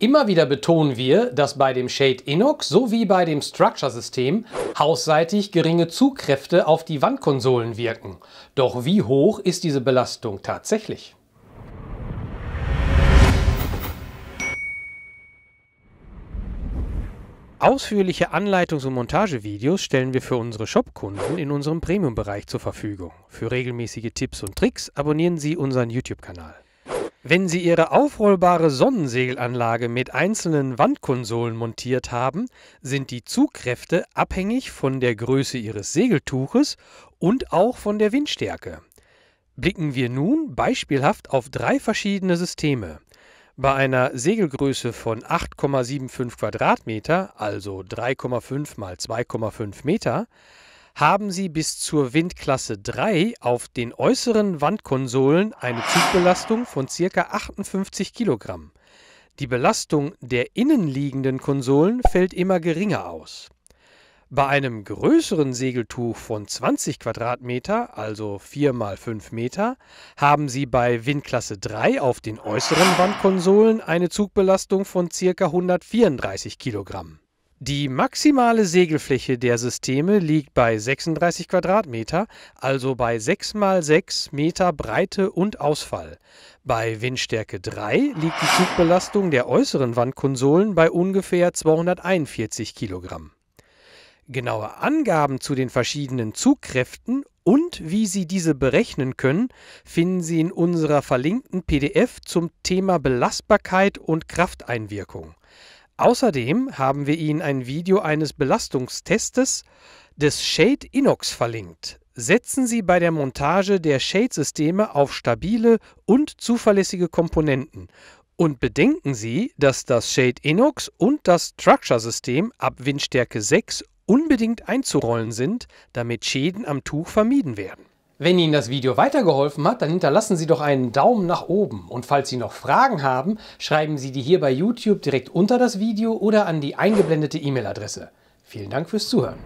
Immer wieder betonen wir, dass bei dem Shade Inox sowie bei dem Structure-System hausseitig geringe Zugkräfte auf die Wandkonsolen wirken. Doch wie hoch ist diese Belastung tatsächlich? Ausführliche Anleitungs- und Montagevideos stellen wir für unsere Shopkunden in unserem Premium-Bereich zur Verfügung. Für regelmäßige Tipps und Tricks abonnieren Sie unseren YouTube-Kanal. Wenn Sie Ihre aufrollbare Sonnensegelanlage mit einzelnen Wandkonsolen montiert haben, sind die Zugkräfte abhängig von der Größe Ihres Segeltuches und auch von der Windstärke. Blicken wir nun beispielhaft auf drei verschiedene Systeme. Bei einer Segelgröße von 8,75 Quadratmeter, also 3,5 mal 2,5 Meter, haben Sie bis zur Windklasse 3 auf den äußeren Wandkonsolen eine Zugbelastung von ca. 58 kg. Die Belastung der innenliegenden Konsolen fällt immer geringer aus. Bei einem größeren Segeltuch von 20 Quadratmeter, also 4 x 5 Meter, haben Sie bei Windklasse 3 auf den äußeren Wandkonsolen eine Zugbelastung von ca. 134 kg. Die maximale Segelfläche der Systeme liegt bei 36 Quadratmeter, also bei 6 x 6 Meter Breite und Ausfall. Bei Windstärke 3 liegt die Zugbelastung der äußeren Wandkonsolen bei ungefähr 241 Kilogramm. Genaue Angaben zu den verschiedenen Zugkräften und wie Sie diese berechnen können, finden Sie in unserer verlinkten PDF zum Thema Belastbarkeit und Krafteinwirkung. Außerdem haben wir Ihnen ein Video eines Belastungstestes des Shade Inox verlinkt. Setzen Sie bei der Montage der Shade-Systeme auf stabile und zuverlässige Komponenten und bedenken Sie, dass das Shade Inox und das Structure-System ab Windstärke 6 unbedingt einzurollen sind, damit Schäden am Tuch vermieden werden. Wenn Ihnen das Video weitergeholfen hat, dann hinterlassen Sie doch einen Daumen nach oben. Und falls Sie noch Fragen haben, schreiben Sie die hier bei YouTube direkt unter das Video oder an die eingeblendete E-Mail-Adresse. Vielen Dank fürs Zuhören.